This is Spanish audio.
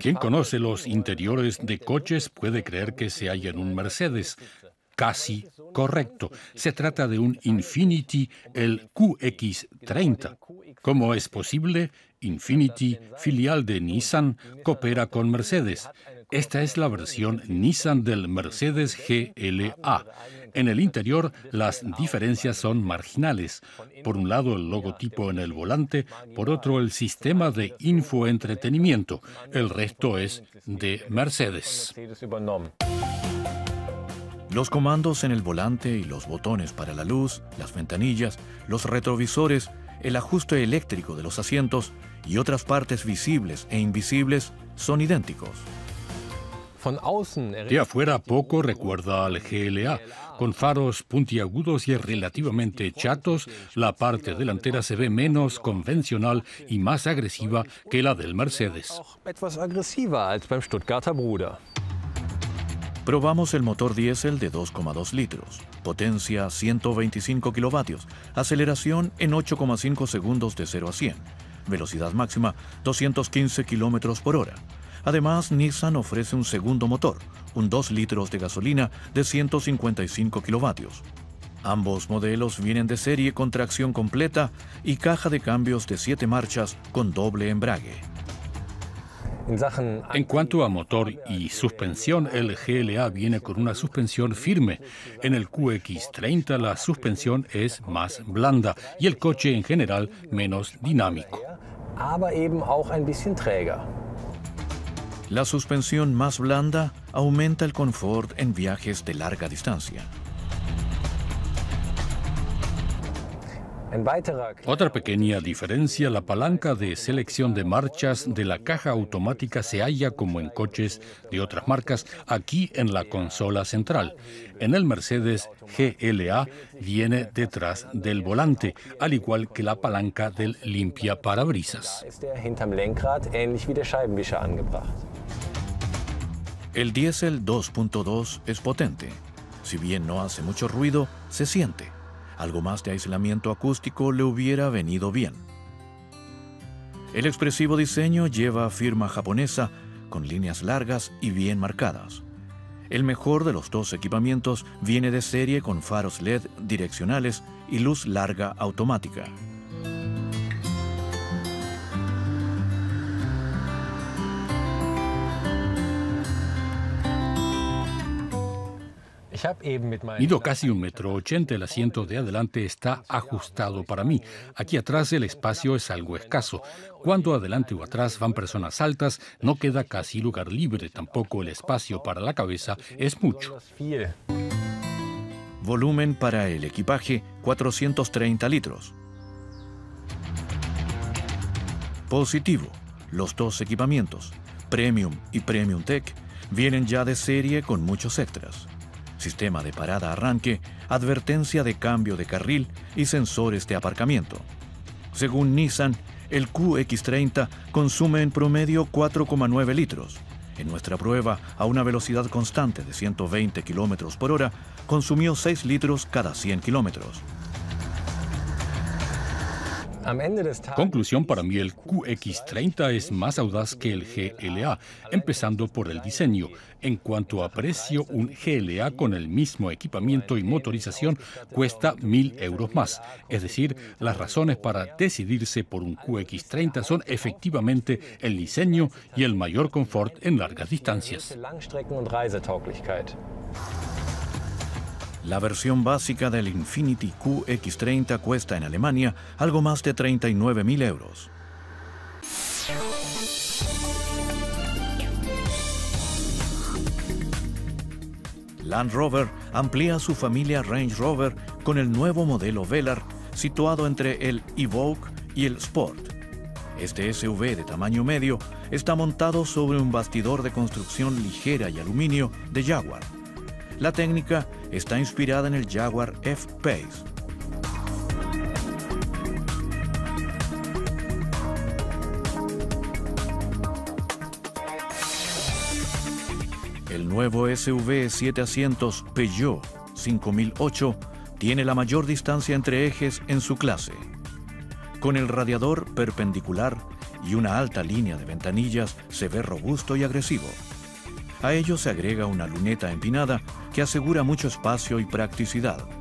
Quien conoce los interiores de coches puede creer que se halla en un Mercedes. Casi correcto. Se trata de un Infinity, el QX30. ¿Cómo es posible? Infinity, filial de Nissan, coopera con Mercedes. Esta es la versión Nissan del Mercedes GLA. En el interior, las diferencias son marginales. Por un lado, el logotipo en el volante, por otro, el sistema de infoentretenimiento. El resto es de Mercedes. Los comandos en el volante y los botones para la luz, las ventanillas, los retrovisores, el ajuste eléctrico de los asientos y otras partes visibles e invisibles son idénticos. De afuera poco recuerda al GLA. Con faros puntiagudos y relativamente chatos, la parte delantera se ve menos convencional y más agresiva que la del Mercedes. Probamos el motor diésel de 2,2 litros, potencia 125 kilovatios, aceleración en 8,5 segundos de 0 a 100, velocidad máxima 215 kilómetros por hora. Además, Nissan ofrece un segundo motor, un 2 litros de gasolina de 155 kilovatios. Ambos modelos vienen de serie con tracción completa y caja de cambios de 7 marchas con doble embrague. En cuanto a motor y suspensión, el GLA viene con una suspensión firme. En el QX30 la suspensión es más blanda y el coche en general menos dinámico. La suspensión más blanda aumenta el confort en viajes de larga distancia. Otra pequeña diferencia, la palanca de selección de marchas de la caja automática se halla como en coches de otras marcas aquí en la consola central. En el Mercedes GLA viene detrás del volante, al igual que la palanca del limpia parabrisas. El diésel 2.2 es potente. Si bien no hace mucho ruido, se siente. Algo más de aislamiento acústico le hubiera venido bien. El expresivo diseño lleva firma japonesa con líneas largas y bien marcadas. El mejor de los dos equipamientos viene de serie con faros LED direccionales y luz larga automática. Mido casi un metro ochenta, el asiento de adelante está ajustado para mí. Aquí atrás el espacio es algo escaso. Cuando adelante o atrás van personas altas, no queda casi lugar libre, tampoco el espacio para la cabeza es mucho. Volumen para el equipaje 430 litros. Positivo. Los dos equipamientos, Premium y Premium Tech, vienen ya de serie con muchos extras sistema de parada-arranque, advertencia de cambio de carril y sensores de aparcamiento. Según Nissan, el QX30 consume en promedio 4,9 litros. En nuestra prueba, a una velocidad constante de 120 km por hora, consumió 6 litros cada 100 kilómetros. Conclusión para mí, el QX30 es más audaz que el GLA, empezando por el diseño. En cuanto a precio, un GLA con el mismo equipamiento y motorización cuesta mil euros más. Es decir, las razones para decidirse por un QX30 son efectivamente el diseño y el mayor confort en largas distancias. La versión básica del Infinity QX30 cuesta en Alemania algo más de 39.000 euros. Land Rover amplía su familia Range Rover con el nuevo modelo Velar situado entre el Evoque y el Sport. Este SUV de tamaño medio está montado sobre un bastidor de construcción ligera y aluminio de Jaguar la técnica está inspirada en el Jaguar F-Pace. El nuevo SUV 7 asientos Peugeot 5008 tiene la mayor distancia entre ejes en su clase. Con el radiador perpendicular y una alta línea de ventanillas se ve robusto y agresivo. A ello se agrega una luneta empinada que asegura mucho espacio y practicidad.